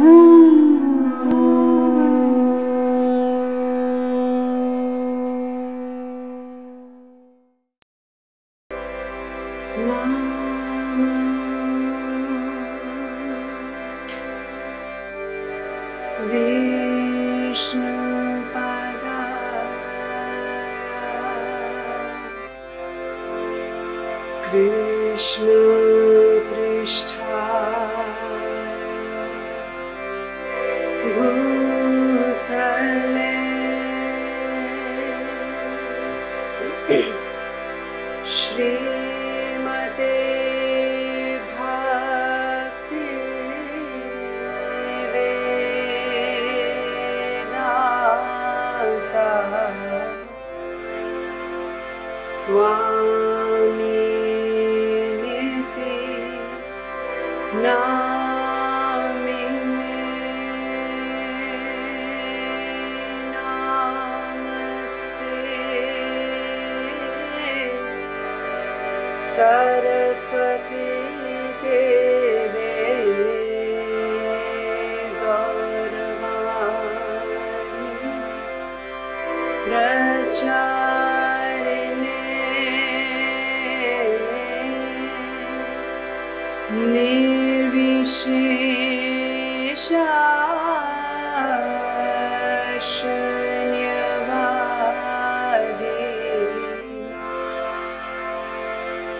Mm-hmm.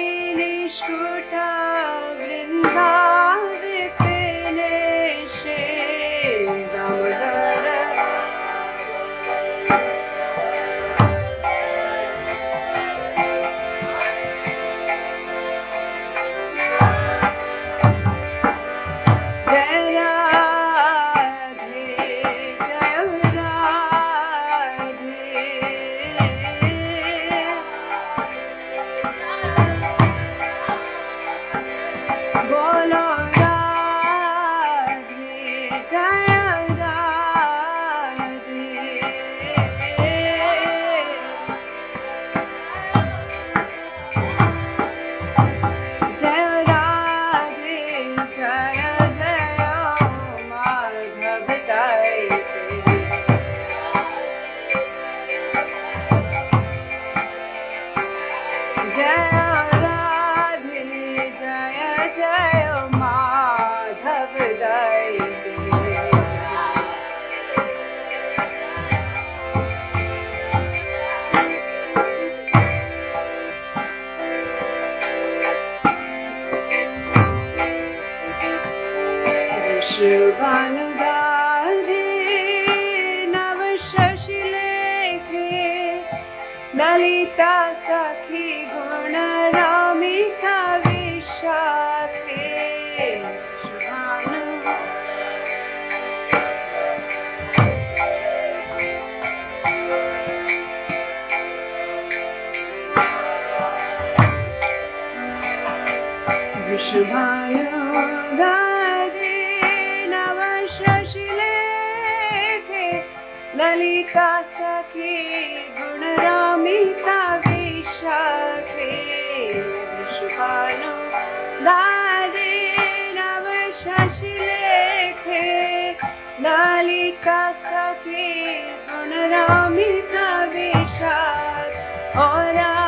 ीनि skeet Vrinda शिवाय गायदे नवशशिलेखे ललिता सखे गुणरामिता विशाखे गुणरमिताविष सुबा नवशशिलेखे ललिता सखे गुणरामिता सखी गुणरमताविष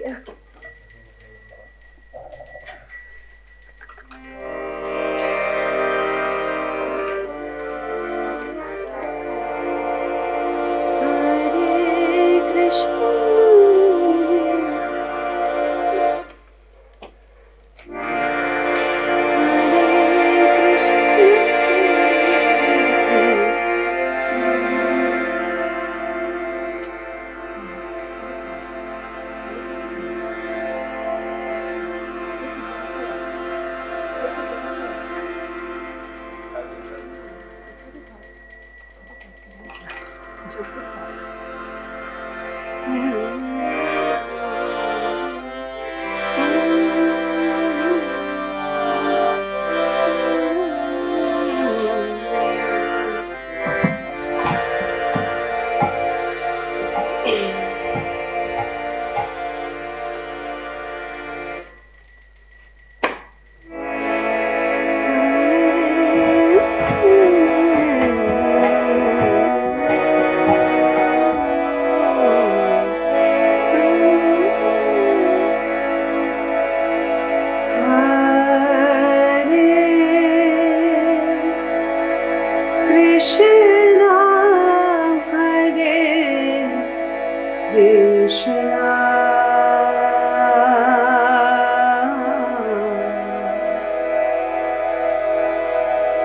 you.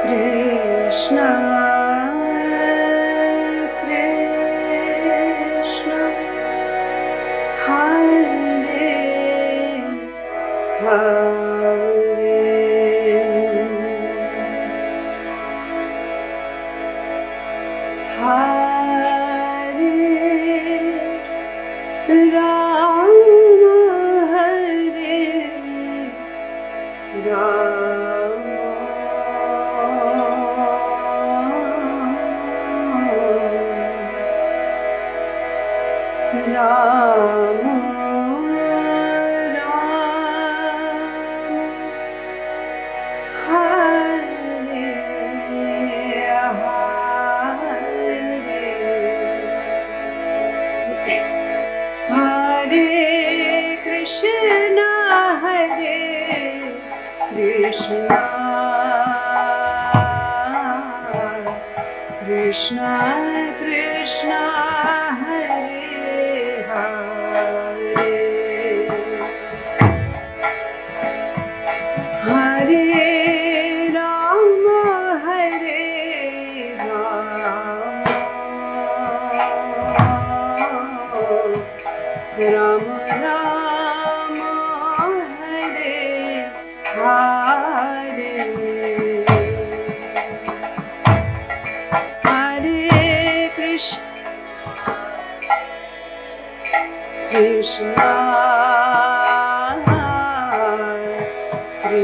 Krishna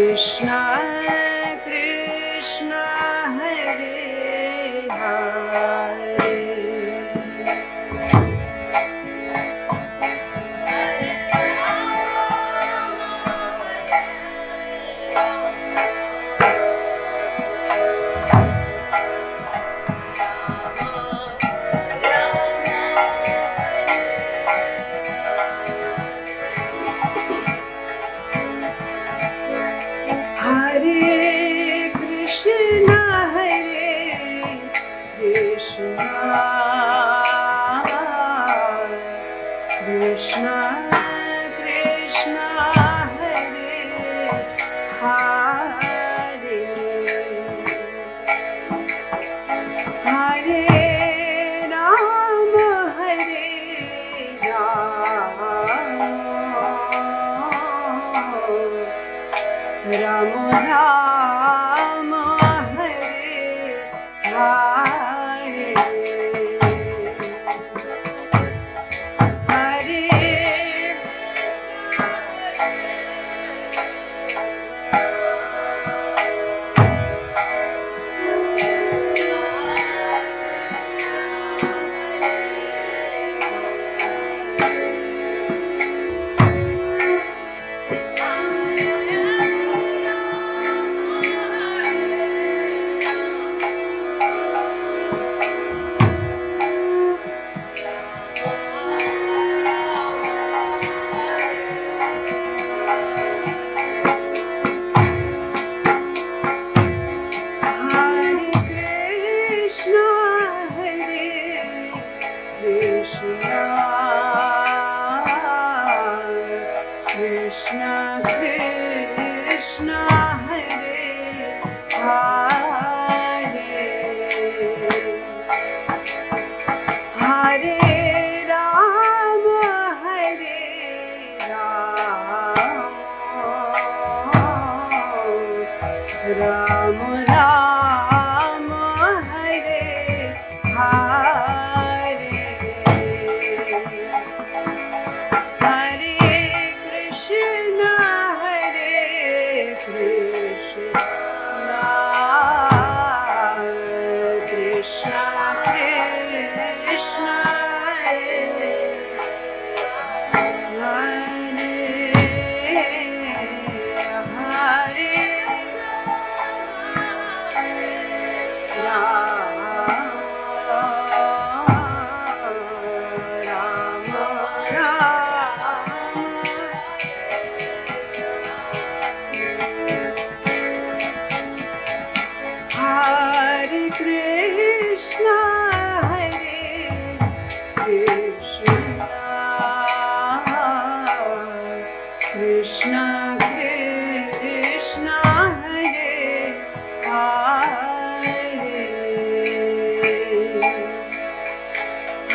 Krishna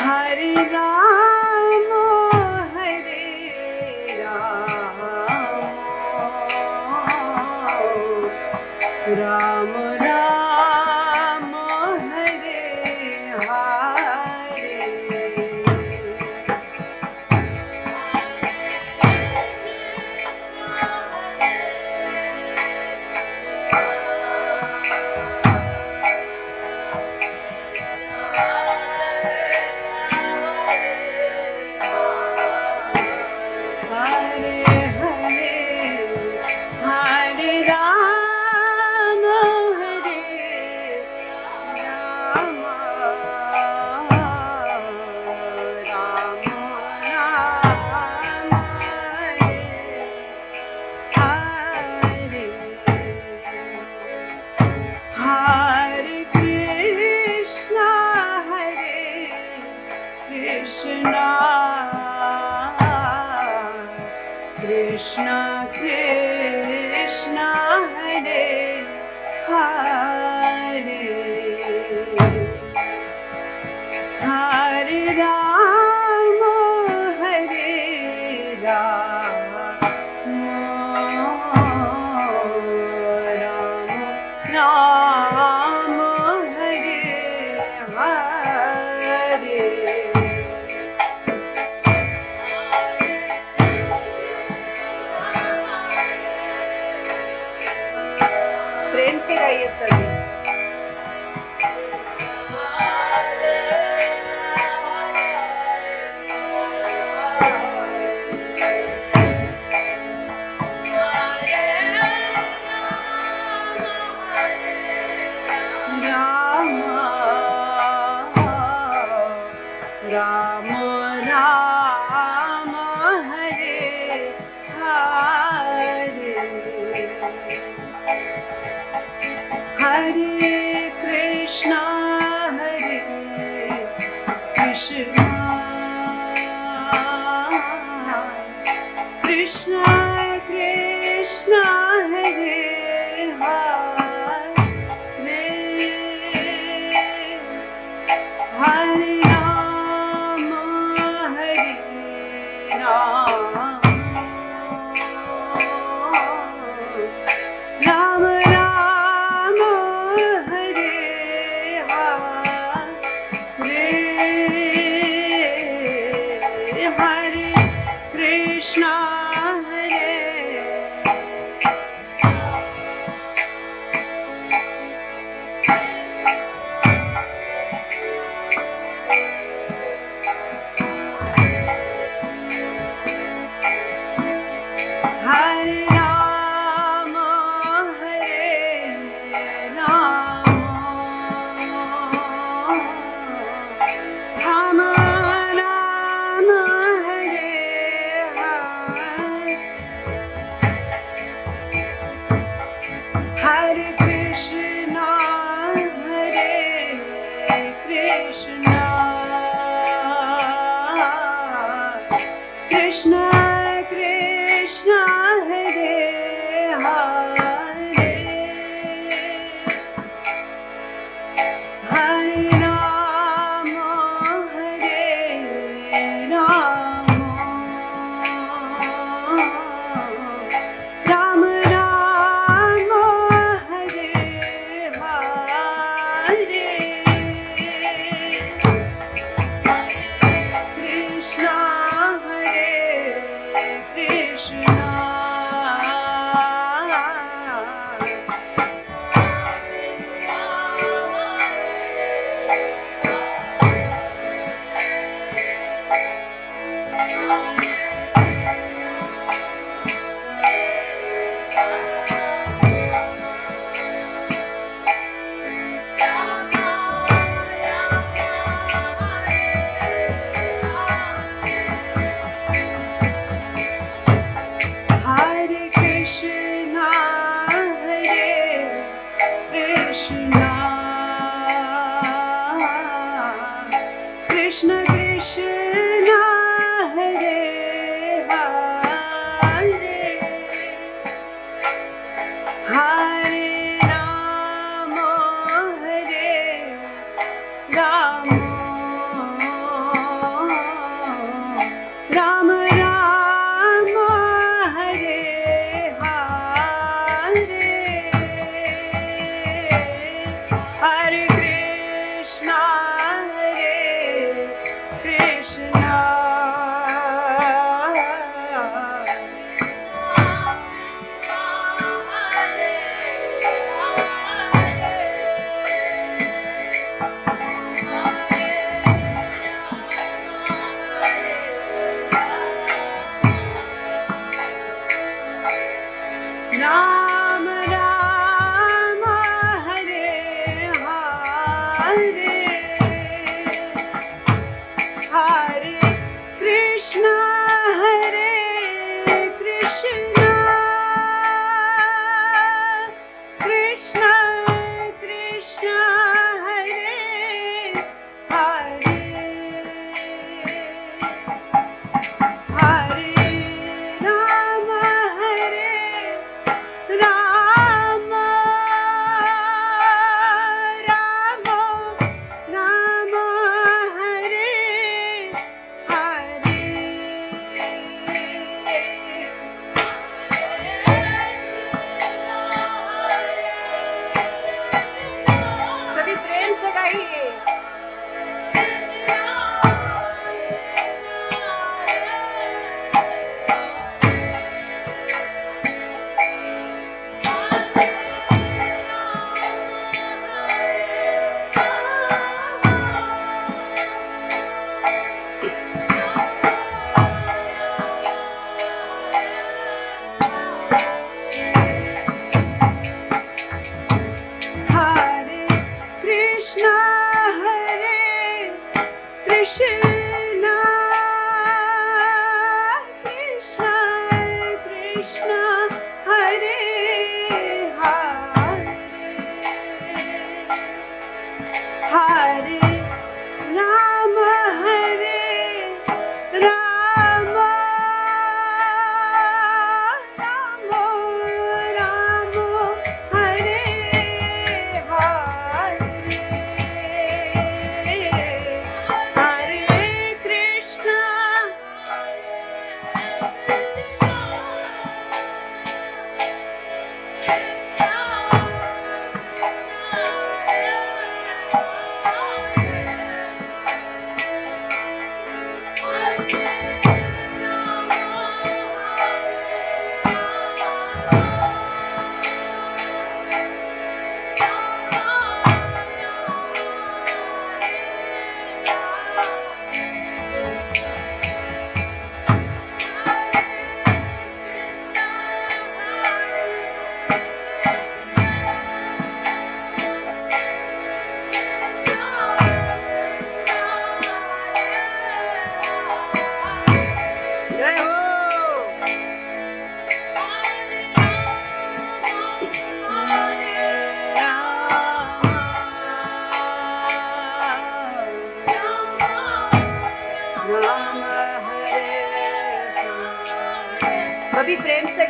Hari Ram.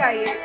प्रेम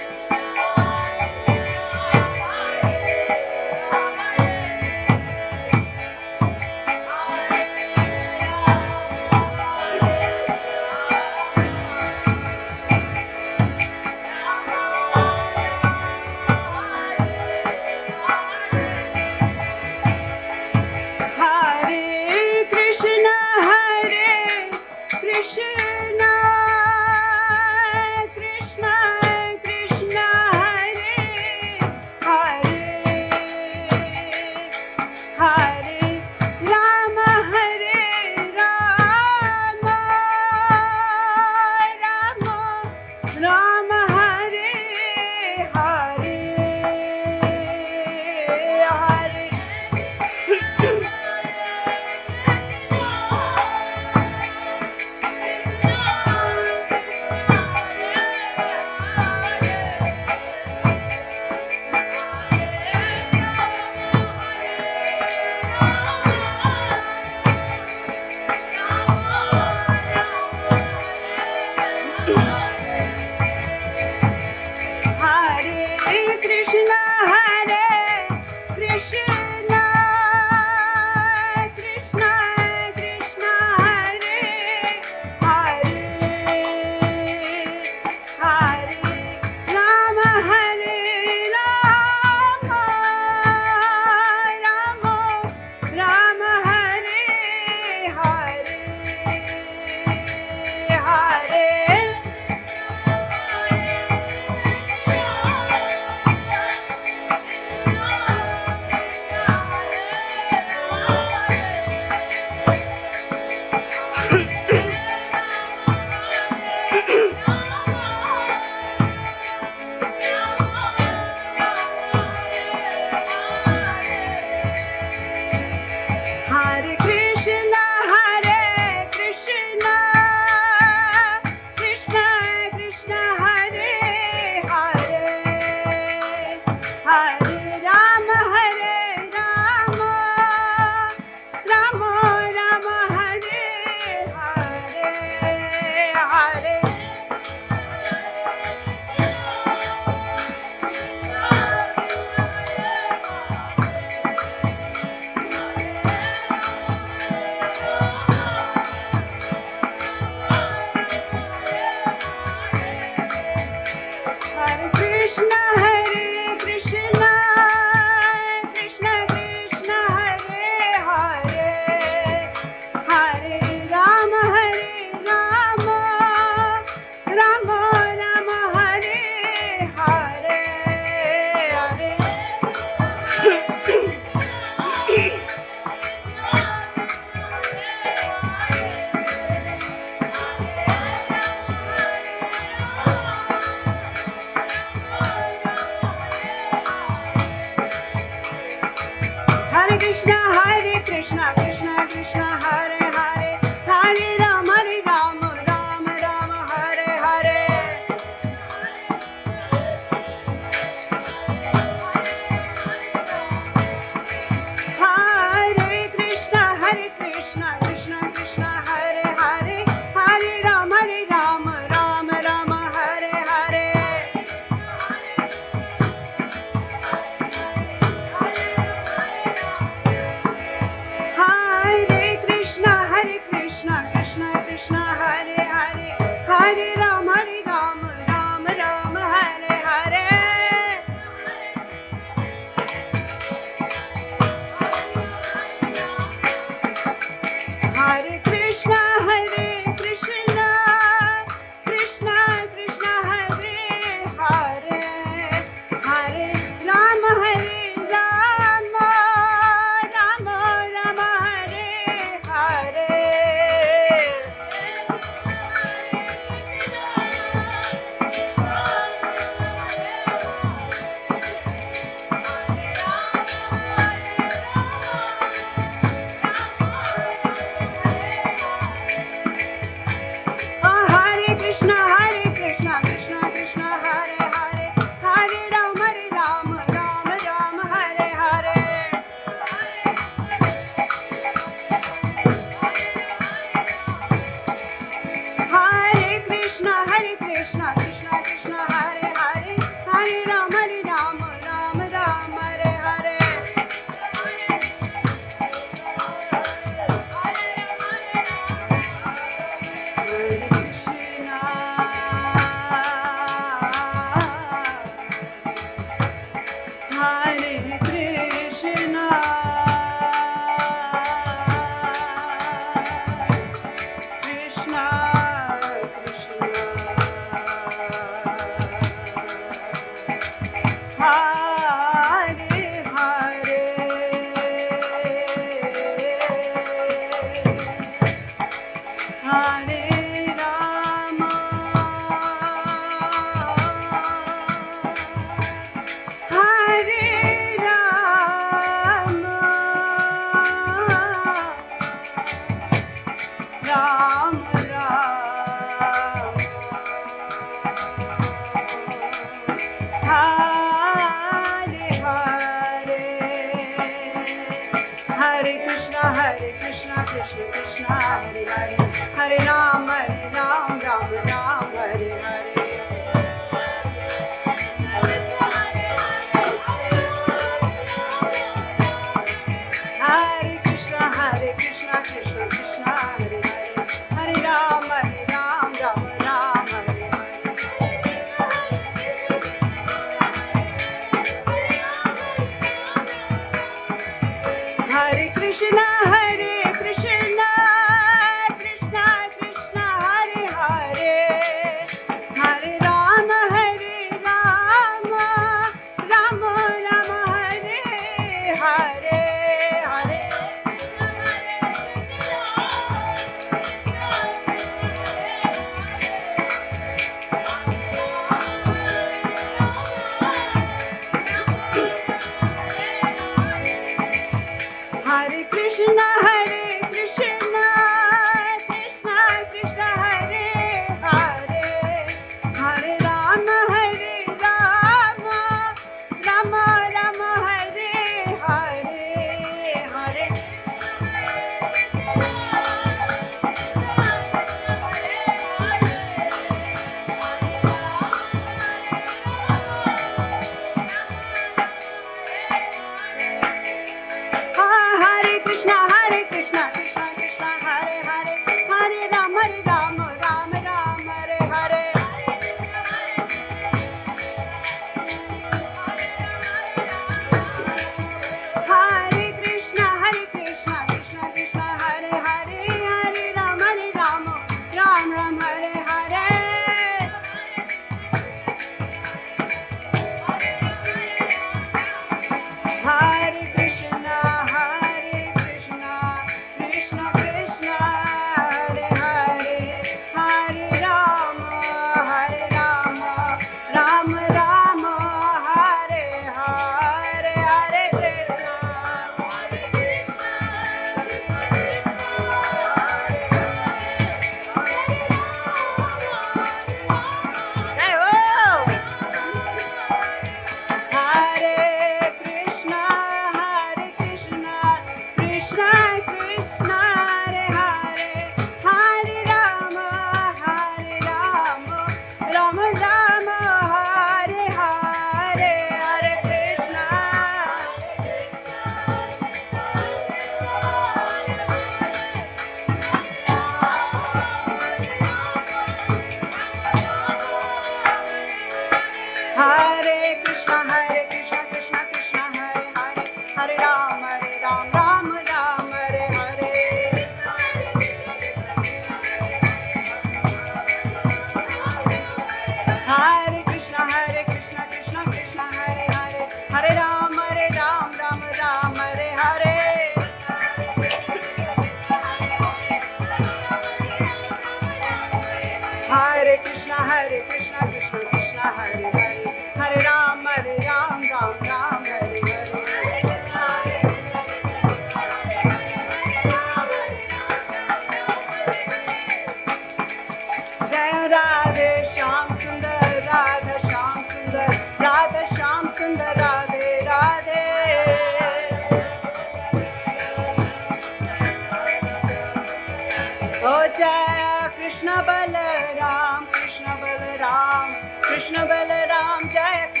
कृष्ण बलराम कृष्ण बलराम कृष्ण बलराम जय